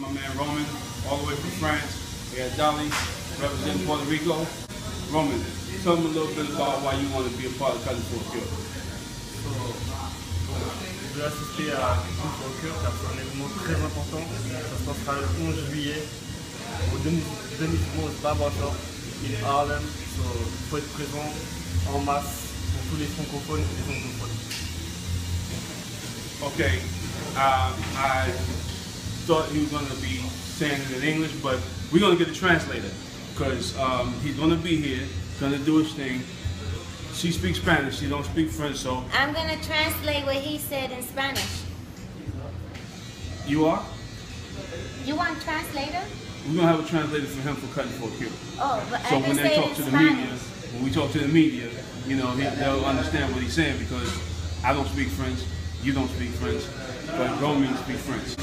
my man Roman, all the way from France. We got Dolly, representing Puerto Rico. Roman, tell them a little bit about why you want to be a part of Cutting for Cure. Je vais assister à Coupe au cœur car c'est un événement très important. Ça se passera le 11 juillet au Denis Denis Moss Barbershop in Harlem. So, il faut être présent en masse pour tous les francophones et les anglophones. Okay, uh, I thought he was going to be saying it in English, but we're going to get a translator because um, he's going to be here, going to do his thing. She speaks Spanish, she don't speak French, so I'm gonna translate what he said in Spanish. you are? You want a translator? We're going to have a translator for him for Cutting for a Cure. Oh, but So I when they talk to the media, when we talk to the media, you know, he, they'll understand what he's saying because I don't speak French, you don't speak French, but Roman speaks French.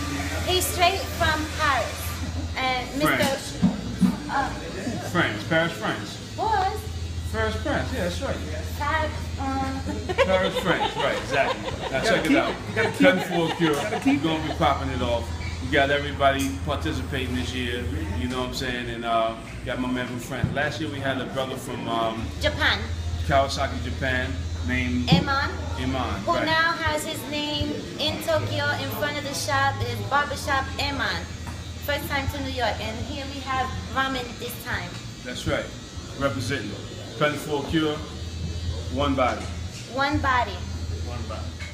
He's straight from Paris. And Mr. France. Uh, France, Paris, France. was Paris, France, yeah, that's right. Paris, um, Paris, France, right, exactly. Now check it out. Cutting for a Cure, we're going to be popping it off. We got everybody participating this year, you know what I'm saying, and uh, got my man from France. Last year we had a brother from um, Japan, Kawasaki, Japan, named Eman, Iman. who right. now has his name in Tokyo in front of the shop is Barbershop Eman. First time to New York, and here we have Roman this time. That's right. Representing. Cutting for cure, one body. One body. One back.